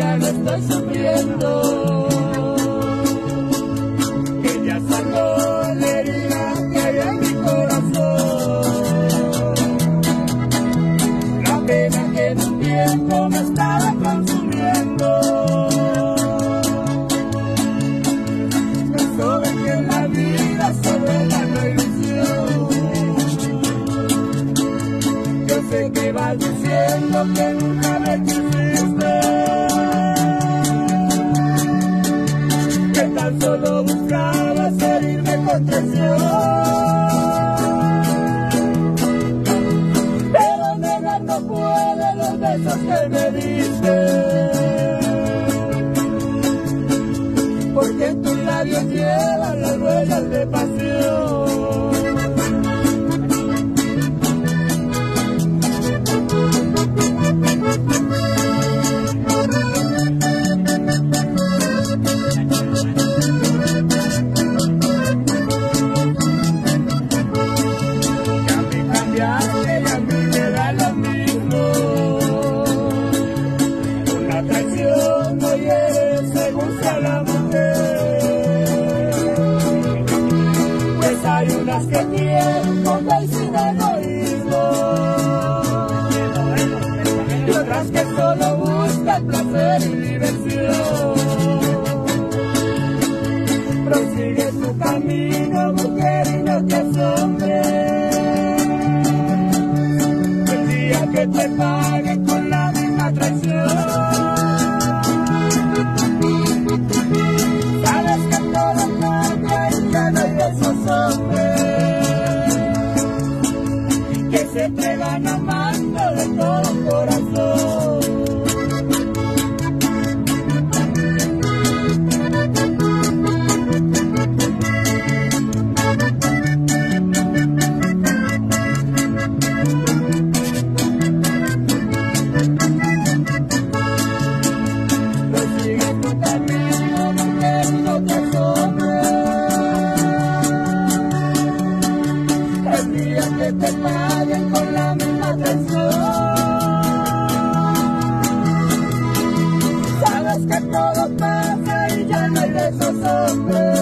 ya lo estoy sufriendo. Que ya sacó la herida que hay en mi corazón. La pena que no tiempo me estaba consumiendo. Sobre que la vida sobre la religión. Yo sé que vas diciendo que nunca me quisiste. Tan solo buscabas herirme con traición. Pero negar no puede los besos que me diste. Porque en tus labios llevan las huellas de pasión. Unas que quieren y sin egoísmo. Y otras que solo buscan placer y diversión. Prosigue tu camino, mujer, y no te asombres. El día que te paguen con la misma traición. Se entregan amando de todo corazón. Prosigue tu camino, no Que te paguen con la misma traición. Sabes que todo pasa y ya no hay de esos hombres